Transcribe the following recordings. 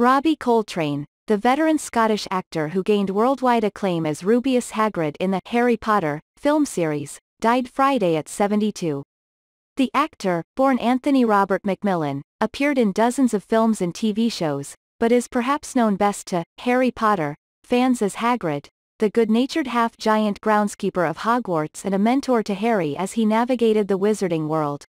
Robbie Coltrane, the veteran Scottish actor who gained worldwide acclaim as Rubeus Hagrid in the Harry Potter film series, died Friday at 72. The actor, born Anthony Robert McMillan, appeared in dozens of films and TV shows, but is perhaps known best to Harry Potter fans as Hagrid, the good-natured half-giant groundskeeper of Hogwarts and a mentor to Harry as he navigated the wizarding world.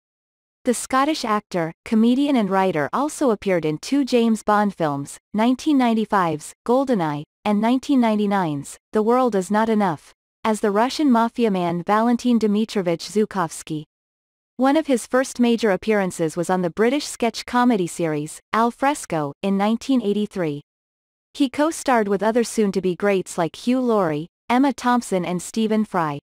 The Scottish actor, comedian and writer also appeared in two James Bond films, 1995's GoldenEye, and 1999's The World Is Not Enough, as the Russian mafia man Valentin Dmitrovich Zhukovsky. One of his first major appearances was on the British sketch comedy series, Alfresco, in 1983. He co-starred with other soon-to-be greats like Hugh Laurie, Emma Thompson and Stephen Fry.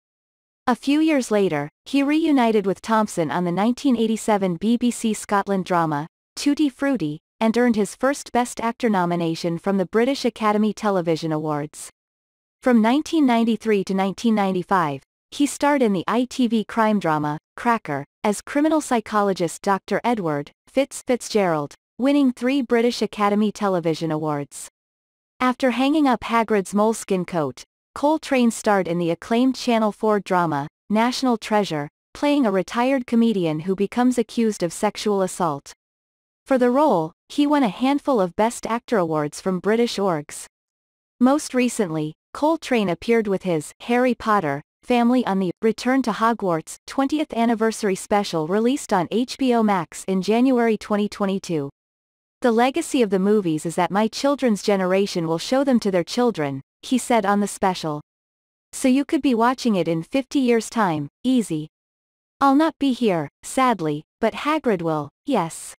A few years later, he reunited with Thompson on the 1987 BBC Scotland drama, Tutti Frutti, and earned his first Best Actor nomination from the British Academy Television Awards. From 1993 to 1995, he starred in the ITV crime drama, Cracker, as criminal psychologist Dr. Edward Fitz Fitzgerald, winning three British Academy Television Awards. After hanging up Hagrid's moleskin coat, Coltrane starred in the acclaimed Channel 4 drama, National Treasure, playing a retired comedian who becomes accused of sexual assault. For the role, he won a handful of Best Actor awards from British orgs. Most recently, Coltrane appeared with his Harry Potter family on the Return to Hogwarts 20th anniversary special released on HBO Max in January 2022. The legacy of the movies is that my children's generation will show them to their children, he said on the special. So you could be watching it in 50 years' time, easy. I'll not be here, sadly, but Hagrid will, yes.